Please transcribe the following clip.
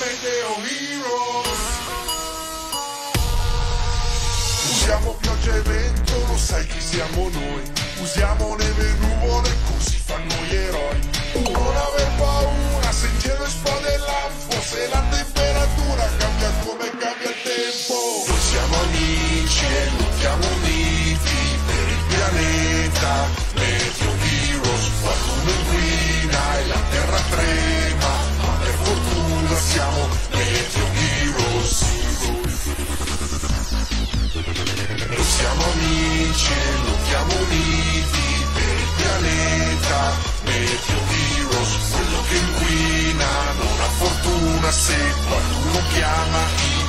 Meteo Heroes. Usiamo pioggia e vento, lo sai chi siamo noi. Usiamo neve e nuvole, così fanno gli eroi. Non aver paura se il cielo esplode lampo, se la temperatura cambia come cambia il tempo. Noi siamo amici e lottiamo aceita o que ama.